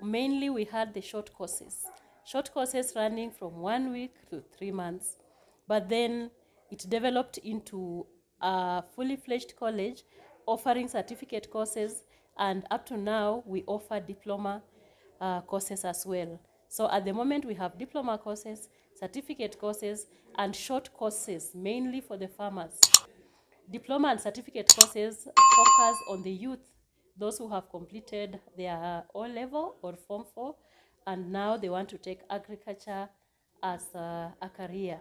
Mainly, we had the short courses. Short courses running from one week to three months. But then it developed into a fully fledged college offering certificate courses, and up to now, we offer diploma uh, courses as well. So at the moment, we have diploma courses, certificate courses, and short courses, mainly for the farmers. Diploma and certificate courses focus on the youth, those who have completed their O level or Form 4, and now they want to take agriculture as a career.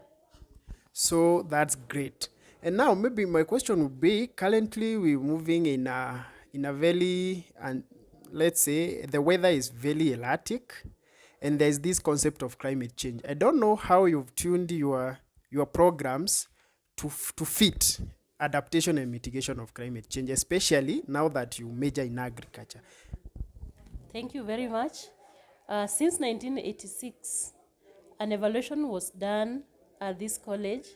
So that's great. And now maybe my question would be currently we're moving in a in a very and let's say the weather is very erratic and there's this concept of climate change. I don't know how you've tuned your your programs to to fit adaptation and mitigation of climate change, especially now that you major in agriculture. Thank you very much. Uh, since 1986, an evaluation was done at this college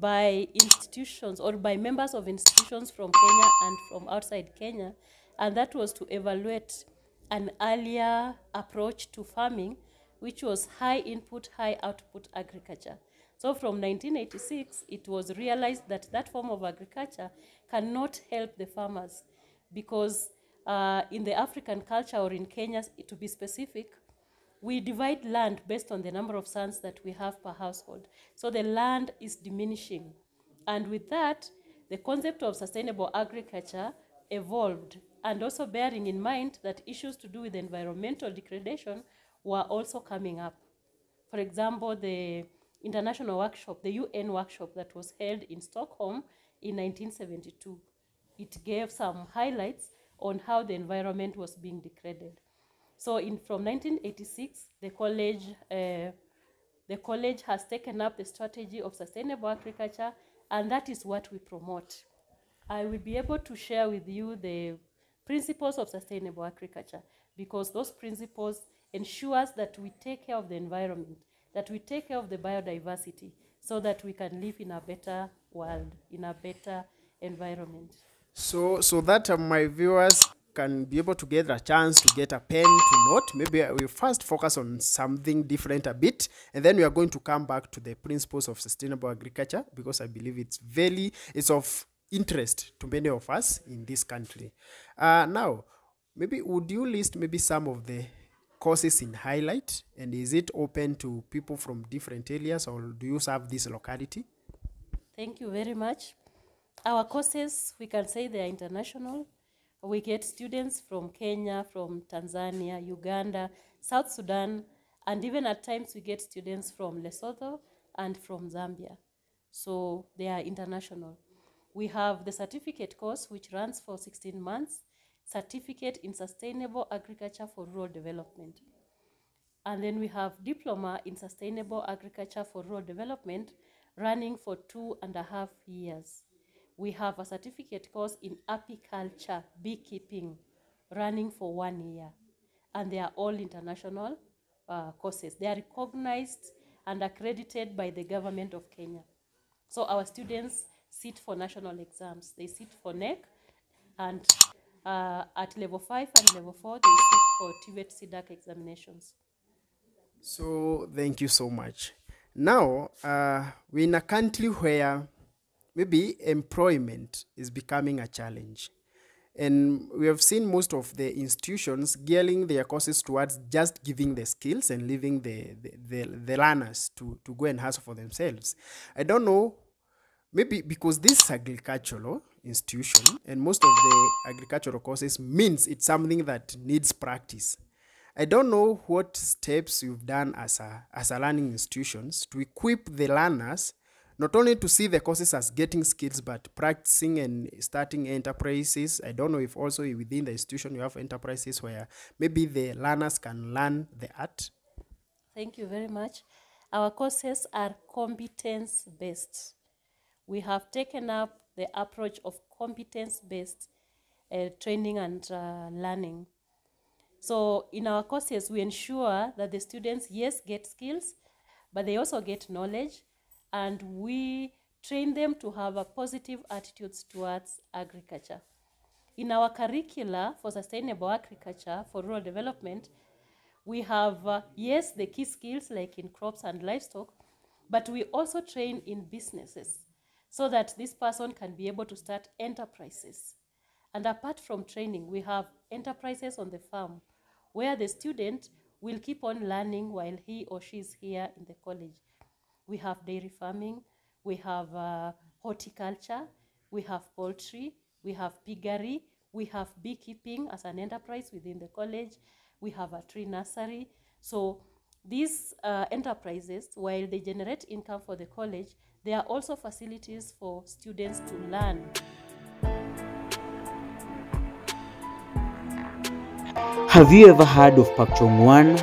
by institutions or by members of institutions from Kenya and from outside Kenya, and that was to evaluate an earlier approach to farming, which was high input, high output agriculture. So from 1986, it was realized that that form of agriculture cannot help the farmers because uh, in the African culture or in Kenya, to be specific, we divide land based on the number of sons that we have per household. So the land is diminishing. And with that, the concept of sustainable agriculture evolved, and also bearing in mind that issues to do with environmental degradation were also coming up. For example, the international workshop, the UN workshop that was held in Stockholm in 1972, it gave some highlights on how the environment was being degraded. So in from 1986, the college uh, the college has taken up the strategy of sustainable agriculture, and that is what we promote. I will be able to share with you the principles of sustainable agriculture because those principles ensures that we take care of the environment, that we take care of the biodiversity, so that we can live in a better world, in a better environment. So, so that uh, my viewers can be able to get a chance to get a pen to note. Maybe will first focus on something different a bit, and then we are going to come back to the principles of sustainable agriculture because I believe it's very it's of interest to many of us in this country. Uh, now, maybe would you list maybe some of the courses in highlight, and is it open to people from different areas, or do you serve this locality? Thank you very much. Our courses, we can say they are international. We get students from Kenya, from Tanzania, Uganda, South Sudan, and even at times we get students from Lesotho and from Zambia. So they are international. We have the certificate course, which runs for 16 months, certificate in sustainable agriculture for rural development. And then we have diploma in sustainable agriculture for rural development running for two and a half years. We have a certificate course in apiculture, beekeeping, running for one year. And they are all international uh, courses. They are recognized and accredited by the government of Kenya. So our students sit for national exams. They sit for NEC, and uh, at level 5 and level 4, they sit for TVET CDACC examinations. So thank you so much. Now uh, we're in a country where maybe employment is becoming a challenge. And we have seen most of the institutions gearing their courses towards just giving the skills and leaving the, the, the, the learners to, to go and hustle for themselves. I don't know, maybe because this is agricultural institution and most of the agricultural courses means it's something that needs practice. I don't know what steps you've done as a as a learning institutions to equip the learners not only to see the courses as getting skills but practicing and starting enterprises. I don't know if also within the institution you have enterprises where maybe the learners can learn the art. Thank you very much. Our courses are competence based. We have taken up the approach of competence based uh, training and uh, learning. So in our courses, we ensure that the students, yes, get skills, but they also get knowledge, and we train them to have a positive attitudes towards agriculture. In our curricula for sustainable agriculture for rural development, we have, uh, yes, the key skills like in crops and livestock, but we also train in businesses so that this person can be able to start enterprises. And apart from training, we have enterprises on the farm where the student will keep on learning while he or she is here in the college. We have dairy farming, we have uh, horticulture, we have poultry, we have piggery, we have beekeeping as an enterprise within the college, we have a tree nursery. So these uh, enterprises, while they generate income for the college, there are also facilities for students to learn. Have you ever heard of Pakchong One?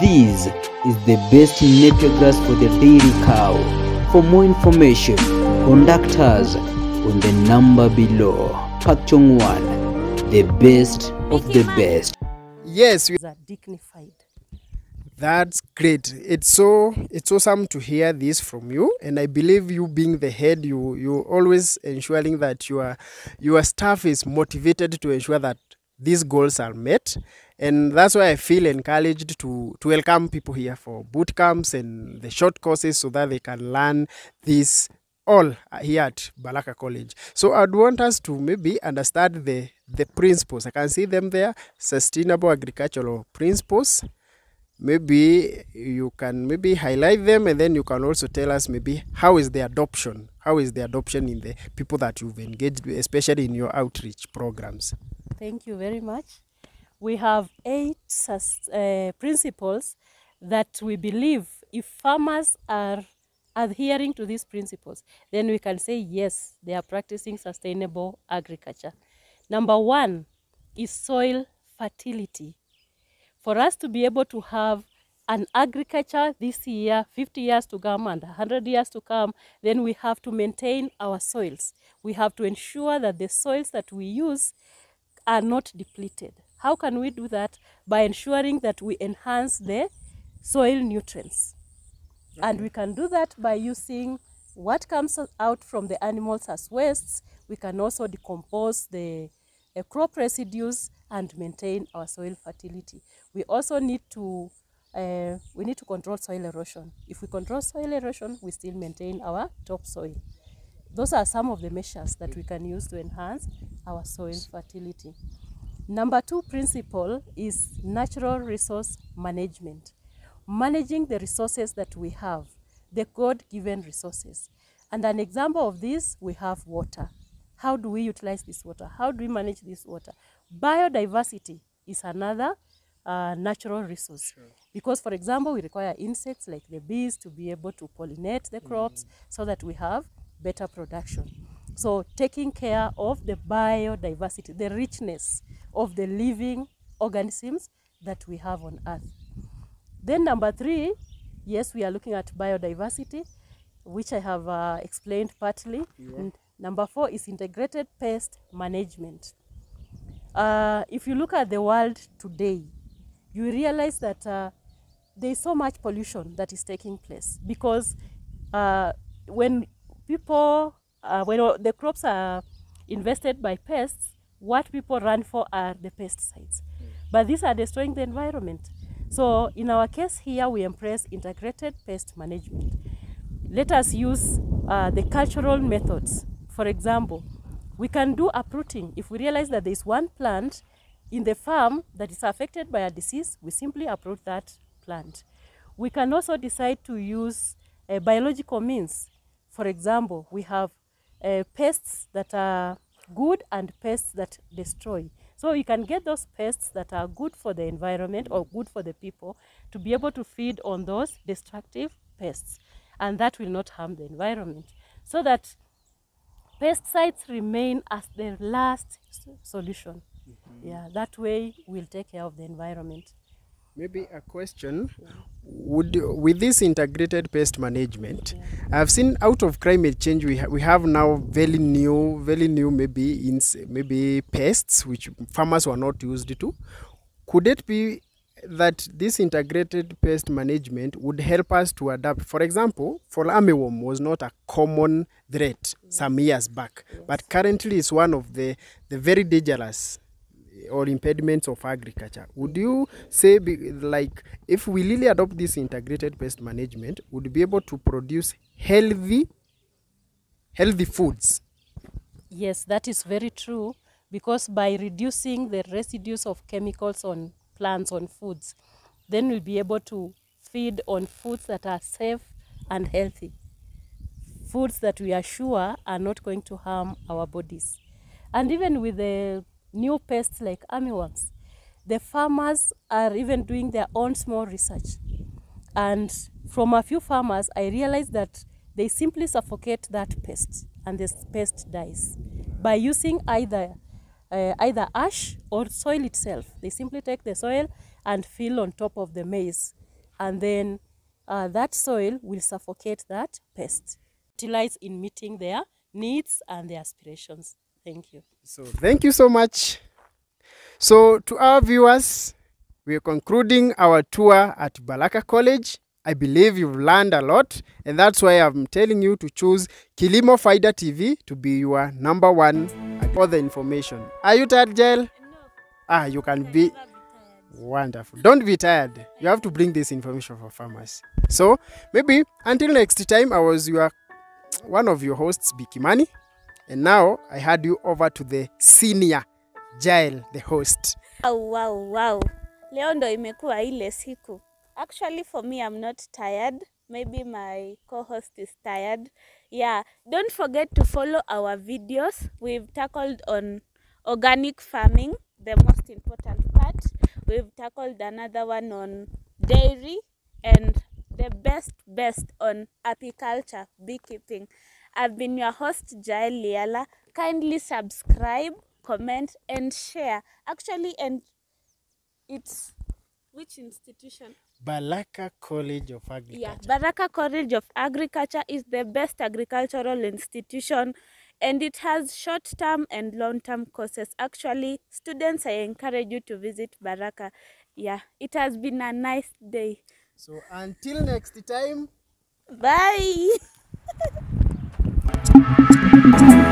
This is the best napier grass for the dairy cow. For more information, contact us on the number below. Pakchong One, the best of the best. Yes, we, Are dignified. that's great. It's so it's awesome to hear this from you, and I believe you being the head, you you always ensuring that your your staff is motivated to ensure that these goals are met, and that's why I feel encouraged to to welcome people here for boot camps and the short courses so that they can learn this all here at Baraka College. So I'd want us to maybe understand the the principles. I can see them there, sustainable agricultural principles. Maybe you can maybe highlight them and then you can also tell us maybe how is the adoption? How is the adoption in the people that you've engaged with, especially in your outreach programs? Thank you very much. We have eight uh, principles that we believe if farmers are adhering to these principles, then we can say yes, they are practicing sustainable agriculture. Number one is soil fertility. For us to be able to have an agriculture this year, 50 years to come, and 100 years to come, then we have to maintain our soils. We have to ensure that the soils that we use are not depleted. How can we do that? By ensuring that we enhance the soil nutrients. And we can do that by using what comes out from the animals as wastes. We can also decompose the uh, crop residues and maintain our soil fertility. We also need to uh, we need to control soil erosion. If we control soil erosion, we still maintain our topsoil. Those are some of the measures that we can use to enhance our soil fertility. Number two principle is natural resource management. Managing the resources that we have, the God given resources. And an example of this, we have water. How do we utilize this water? How do we manage this water? Biodiversity is another uh, natural resource. Because, for example, we require insects like the bees to be able to pollinate the crops so that we have better production. So, taking care of the biodiversity, the richness of the living organisms that we have on earth. Then, number three, yes, we are looking at biodiversity, which I have uh, explained partly. And number four is integrated pest management. Uh, if you look at the world today, you realize that uh, there is so much pollution that is taking place because uh, when people, uh, when the crops are invested by pests, what people run for are the pesticides. But these are destroying the environment. So in our case here, we embrace integrated pest management. Let us use uh, the cultural methods. For example, we can do uprooting. If we realize that there is one plant in the farm that is affected by a disease, we simply uproot that plant. We can also decide to use uh, biological means. For example, we have uh, pests that are good and pests that destroy. So you can get those pests that are good for the environment or good for the people to be able to feed on those destructive pests. And that will not harm the environment. So that pesticides remain as the last solution. Yeah, that way we'll take care of the environment. Maybe a question. Would with this integrated pest management i've seen out of climate change we, ha- we have now very new very new maybe in maybe pests which farmers were not used to. Could it be that this integrated pest management would help us to adapt? For example fall armyworm was not a common threat some years back but currently it's one of the the very dangerous or impediments of agriculture. Would you say, be, like, if we really adopt this integrated pest management, would be able to produce healthy, healthy foods? Yes, that is very true because by reducing the residues of chemicals on plants, on foods, then we'll be able to feed on foods that are safe and healthy. Foods that we are sure are not going to harm our bodies. And even with the new pests like armyworms, the farmers are even doing their own small research. And from a few farmers, I realized that they simply suffocate that pest and the pest dies by using either uh, either ash or soil itself. They simply take the soil and fill on top of the maize, and then uh, that soil will suffocate that pest. Utilize in meeting their needs and their aspirations. Thank you. So, thank you so much. So, to our viewers, we are concluding our tour at Baraka College. I believe you've learned a lot, and that's why I'm telling you to choose Kilimo Faida TV to be your number one for the information. Are you tired, Jael? Ah, you can be wonderful. Don't be tired. You have to bring this information for farmers. So maybe until next time, I was your one of your hosts, Bikimani, and now I hand you over to the senior Jael, the host. Wow, wow, wow. Leo ndo imekuwa ile siku. Actually for me I'm not tired. Maybe my co-host is tired. Yeah, don't forget to follow our videos. We've tackled on organic farming, the most important part. We've tackled another one on dairy and the best best on apiculture, beekeeping. I've been your host Jael Liala. Kindly subscribe, comment and share. Actually and it's which institution? Baraka College of Agriculture. Yeah. Baraka College of Agriculture is the best agricultural institution and it has short term and long term courses. Actually, students, I encourage you to visit Baraka. Yeah, it has been a nice day. So until next time. Bye. Thank you.